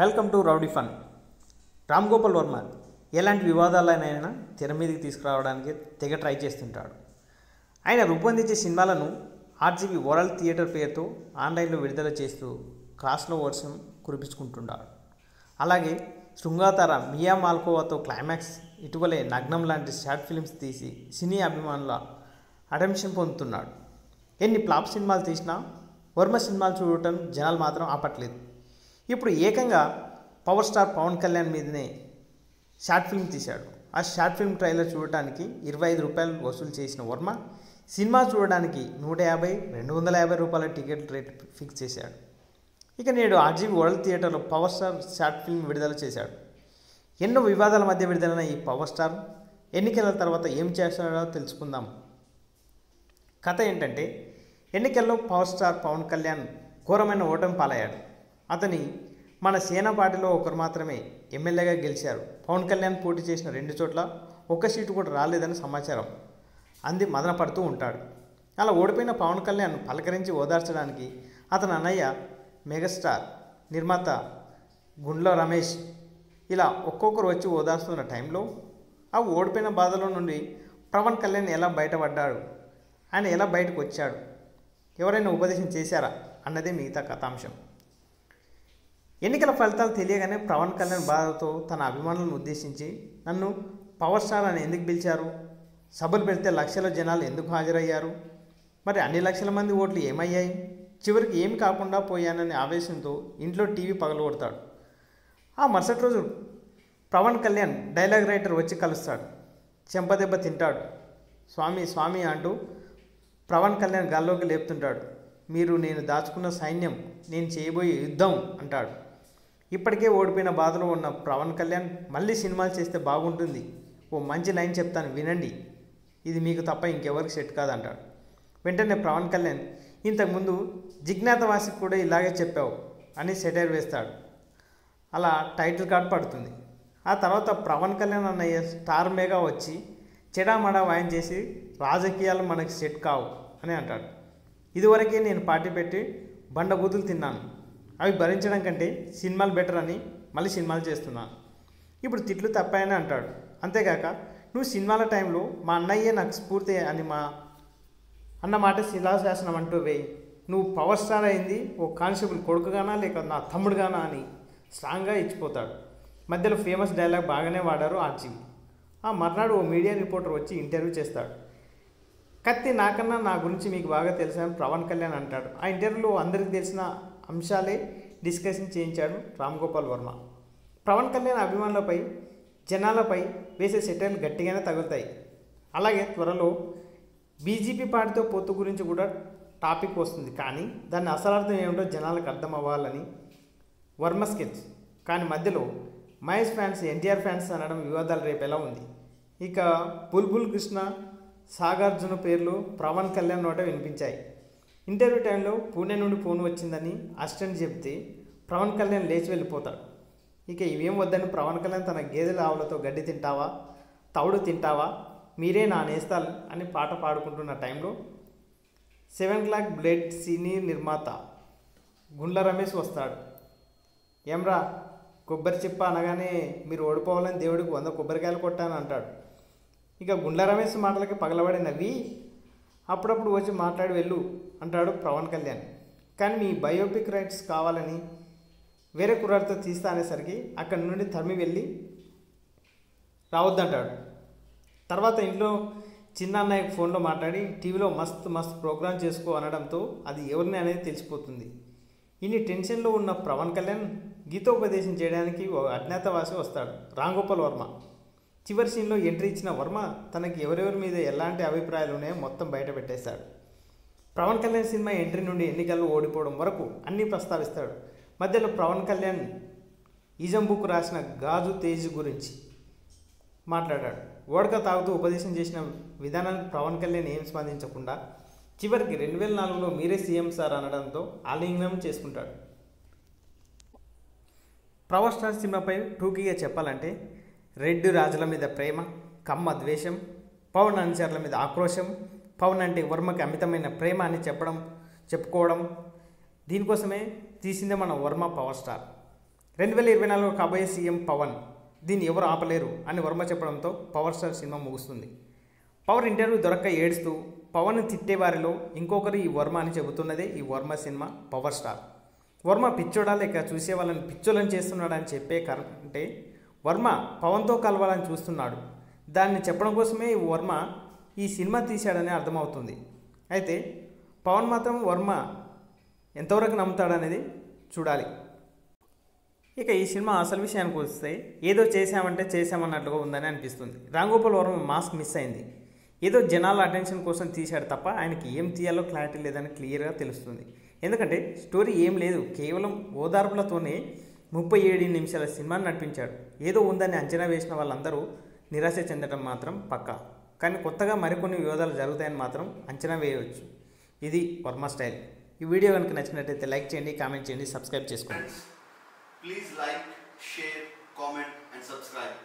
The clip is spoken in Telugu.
Welcome to rowdy fun. Ram Gopal Varma ఎలాంటి వివాదాలనైనా తెర మీదకి తీసుకురావడానికి తెగ ట్రై చేస్తుంటాడు. ఆయన రూపొందించే సినిమాలను ఆర్జీబీ వరల్డ్ థియేటర్ పేరుతో ఆన్లైన్లో విడుదల చేస్తూ క్లాస్లో వర్షం కురిపించుకుంటున్నాడు అలాగే శృంగాతార మియా మాల్కోవాతో క్లైమాక్స్ ఇటీవలే నగ్నం లాంటి షార్ట్ ఫిల్మ్స్ తీసి సినీ అభిమానుల అటెన్షన్ పొందుతున్నాడు. ఎన్ని ప్లాప్ సినిమాలు తీసినా వర్మ సినిమాలు చూడటం జనాలు మాత్రం ఆపట్లేదు. ఇప్పుడు ఏకంగా పవర్ స్టార్ పవన్ కళ్యాణ్ మీదనే షార్ట్ ఫిల్మ్ తీశాడు. ఆ షార్ట్ ఫిల్మ్ ట్రైలర్ చూడటానికి ఇరవై ఐదు రూపాయలు వసూలు చేసిన వర్మ సినిమా చూడడానికి నూట యాభై రెండు వందల యాభై రూపాయల టికెట్ రేట్ ఫిక్స్ చేశాడు. ఇక నేడు ఆర్జీబీ వరల్డ్ థియేటర్లో పవర్ స్టార్ షార్ట్ ఫిల్మ్ విడుదల చేశాడు. ఎన్నో వివాదాల మధ్య విడుదలైన ఈ పవర్ స్టార్ ఎన్నికల తర్వాత ఏం చేస్తాడో తెలుసుకుందాం. కథ ఏంటంటే ఎన్నికల్లో పవర్ స్టార్ పవన్ కళ్యాణ్ ఘోరమైన ఓటమి పాలయ్యాడు. అతని మన సేనపాటిలో పార్టీలో ఒకరు మాత్రమే ఎమ్మెల్యేగా గెలిచారు. పవన్ కళ్యాణ్ పోటీ చేసిన రెండు చోట్ల ఒక్క సీటు కూడా రాలేదని సమాచారం. అంది మదన పడుతూ ఉంటాడు. అలా ఓడిపోయిన పవన్ కళ్యాణ్ పలకరించి ఓదార్చడానికి అతని అన్నయ్య మెగాస్టార్ నిర్మాత గుండ్ల రమేష్ ఇలా ఒక్కొక్కరు వచ్చి ఓదార్స్తున్న టైంలో ఆ ఓడిపోయిన బాధలో నుండి పవన్ కళ్యాణ్ ఎలా బయటపడ్డాడు? ఆయన ఎలా బయటకు వచ్చాడు? ఎవరైనా ఉపదేశం చేశారా? అన్నదే మిగతా కథాంశం. ఎన్నికల ఫలితాలు తెలియగానే పవన్ కళ్యాణ్ బాధతో తన అభిమానులను ఉద్దేశించి నన్ను పవర్ స్టార్ అని ఎందుకు పిలిచారు? సభలు పెడితే లక్షల జనాలు ఎందుకు హాజరయ్యారు? మరి అన్ని లక్షల మంది ఓట్లు ఏమయ్యాయి? చివరికి ఏమి కాకుండా పోయాననే ఆవేశంతో ఇంట్లో టీవీ పగలగొడతాడు. ఆ మరుసటి రోజు పవన్ కళ్యాణ్ డైలాగ్ రైటర్ వచ్చి కలుస్తాడు. చెంపదెబ్బ తింటాడు. స్వామి స్వామి అంటూ పవన్ కళ్యాణ్ గాల్లోకి లేపుతుంటాడు. మీరు నేను దాచుకున్న సైన్యం నేను చేయబోయే యుద్ధం అంటాడు. ఇప్పటికే ఓడిపోయిన బాధలో ఉన్న పవన్ కళ్యాణ్ మళ్ళీ సినిమాలు చేస్తే బాగుంటుంది. ఓ మంచి లైన్ చెప్తాను వినండి. ఇది మీకు తప్ప ఇంకెవరికి సెట్ కాదంటాడు. వెంటనే పవన్ కళ్యాణ్ ఇంతకుముందు జిజ్ఞాతవాసికి కూడా ఇలాగే చెప్పావు అని సెటైర్ వేస్తాడు. అలా టైటిల్ కార్డ్ పడుతుంది. ఆ తర్వాత పవన్ కళ్యాణ్ అన్నయ్య స్టార్ మేగా వచ్చి చెడామడా వాయిన్ చేసి రాజకీయాలు మనకి సెట్ కావు అని అంటాడు. ఇదివరకే నేను పార్టీ పెట్టి బండగూతులు తిన్నాను. అవి భరించడం కంటే సినిమాలు బెటర్ అని మళ్ళీ సినిమాలు చేస్తున్నాను ఇప్పుడు తిట్లు తప్పాయని అంటాడు. అంతేకాక నువ్వు సినిమాల టైంలో మా అన్నయ్యే నాకు స్ఫూర్తి అని మా అన్న మాట శిలాశాసనం అంటూ వేయి. నువ్వు పవర్ స్టార్ అయింది ఓ కానిస్టేబుల్ కొడుకుగానా లేక నా తమ్ముడుగానా అని స్ట్రాంగ్గా ఇచ్చిపోతాడు. మధ్యలో ఫేమస్ డైలాగ్ బాగానే వాడారు ఆర్జీ. ఆ మర్నాడు ఓ మీడియా రిపోర్టర్ వచ్చి ఇంటర్వ్యూ చేస్తాడు. కత్తి నాకన్నా నా గురించి మీకు బాగా తెలుసని పవన్ కళ్యాణ్ అంటాడు. ఆ ఇంటర్వ్యూలో అందరికీ తెలిసిన అంశాలే డిస్కషన్ చేయించాడు రామ్ గోపాల్ వర్మ. పవన్ కళ్యాణ్ అభిమానులపై జనాలపై వేసే సెటైర్లు గట్టిగానే తగులుతాయి. అలాగే త్వరలో బీజేపీ పార్టీతో పొత్తు గురించి కూడా టాపిక్ వస్తుంది. కానీ దాని అసలార్థం ఏమిటో జనాలకు అర్థం అవ్వాలని వర్మ స్కెచ్. కానీ మధ్యలో మహేష్ ఫ్యాన్స్ ఎన్టీఆర్ ఫ్యాన్స్ అనడం వివాదాలు రేపేలా ఉంది. ఇక బుల్బుల్ కృష్ణ సాగార్జున పేర్లు పవన్ కళ్యాణ్ నోట వినిపించాయి. ఇంటర్వ్యూ టైంలో పూణే నుండి ఫోన్ వచ్చిందని అసిస్టెంట్ చెప్తే పవన్ కళ్యాణ్ లేచి వెళ్ళిపోతాడు. ఇక ఇవేం వద్దని పవన్ కళ్యాణ్ తన గేదెల ఆవులతో గడ్డి తింటావా? తవుడు తింటావా? మీరే నా నేస్తాలు అని పాట పాడుకుంటున్న టైంలో సెవెన్ క్లాక్ బ్లేడ్ సీనియర్ నిర్మాత గుండ్ల రమేష్ వస్తాడు. ఏమ్రా కొబ్బరి చిప్ప అనగానే మీరు ఓడిపోవాలని దేవుడికి వంద కొబ్బరికాయలు కొట్టాను అంటాడు. ఇక గుండ్ల రమేష్ మాటలకి పగలబడి నవ్వి అప్పుడప్పుడు వచ్చి మాట్లాడి వెళ్ళు. అంటాడు పవన్ కళ్యాణ్. కానీ మీ బయోపిక్ రైట్స్ కావాలని వేరే కుర్రాడితో తీస్తా అనేసరికి అక్కడి నుండి తరిమి వెళ్ళి రావద్దంటాడు. తర్వాత ఇంట్లో చిన్న ఫోన్లో మాట్లాడి టీవీలో మస్తు మస్తు ప్రోగ్రామ్ చేసుకో అనడంతో అది ఎవరిని అనేది తెలిసిపోతుంది. ఇన్ని టెన్షన్లో ఉన్న పవన్ కళ్యాణ్ గీతోపదేశం చేయడానికి ఓ అజ్ఞాతవాసి వస్తాడు రాంగోపాల్ వర్మ. చివరి సీన్లో ఎంట్రీ ఇచ్చిన వర్మ తనకి ఎవరెవరి మీద ఎలాంటి అభిప్రాయాలు ఉన్నాయో మొత్తం బయట పెట్టేశాడు. పవన్ కళ్యాణ్ సినిమా ఎంట్రీ నుండి ఎన్నికల్లో ఓడిపోవడం వరకు అన్నీ ప్రస్తావిస్తాడు. మధ్యలో పవన్ కళ్యాణ్ ఈజం బుక్ రాసిన గాజు తేజ్ గురించి మాట్లాడాడు. ఓడక తాగుతూ ఉపదేశం చేసిన విధానానికి పవన్ కళ్యాణ్ ఏం స్పందించకుండా చివరికి రెండు వేల నాలుగులో మీరే సీఎం సార్ అనడంతో ఆలింగనం చేసుకుంటాడు. పవర్ స్టార్ సినిమాపై టూకీగా చెప్పాలంటే రెడ్డి రాజుల మీద ప్రేమ కమ్మ ద్వేషం పవన్ అనుచరుల మీద ఆక్రోశం పవన్ అంటే వర్మకి అమితమైన ప్రేమ అని చెప్పడం చెప్పుకోవడం దీనికోసమే తీసిందే మన వర్మ పవర్ స్టార్. రెండు వేల ఇరవై నాలుగులో కాబోయే సీఎం పవన్ దీన్ని ఎవరు ఆపలేరు అని వర్మ చెప్పడంతో పవర్ స్టార్ సినిమా ముగుస్తుంది. పవర్ ఇంటర్వ్యూ దొరక్క ఏడుస్తూ పవన్ తిట్టేవారిలో ఇంకొకరు ఈ వర్మ అని చెబుతున్నదే ఈ Varma cinema power star. Varma పిచ్చోడా లేక చూసే వాళ్ళని పిచ్చోలను చేస్తున్నాడని చెప్పే అంటే వర్మ పవన్తో కలవాలని చూస్తున్నాడు. దాన్ని చెప్పడం కోసమే ఈ వర్మ ఈ సినిమా తీశాడని అర్థమవుతుంది. అయితే పవన్ మాత్రం వర్మ ఎంతవరకు నమ్ముతాడనేది చూడాలి. ఇక ఈ సినిమా అసలు విషయానికి వస్తే ఏదో చేశామంటే చేశామన్నట్లుగా ఉందని అనిపిస్తుంది. రాంగోపాల్ వర్మ మాస్క్ మిస్ అయింది. ఏదో జనాల అటెన్షన్ కోసం తీశాడు తప్ప ఆయనకి ఏం తీయాలో క్లారిటీ లేదని క్లియర్గా తెలుస్తుంది. ఎందుకంటే స్టోరీ ఏం లేదు. కేవలం ఓదార్పులతోనే ముప్పై ఏడు నిమిషాల సినిమాని నడిపించాడు. ఏదో ఉందని అంచనా వేసిన వాళ్ళందరూ నిరాశ చెందడం మాత్రం పక్కా. కానీ కొత్తగా మరికొన్ని వివాదాలు జరుగుతాయని మాత్రం అంచనా వేయవచ్చు. ఇది వర్మ స్టైల్. ఈ వీడియో కనుక నచ్చినట్టయితే లైక్ చేయండి కామెంట్ చేయండి సబ్స్క్రైబ్ చేసుకోండి. Please like share comment and subscribe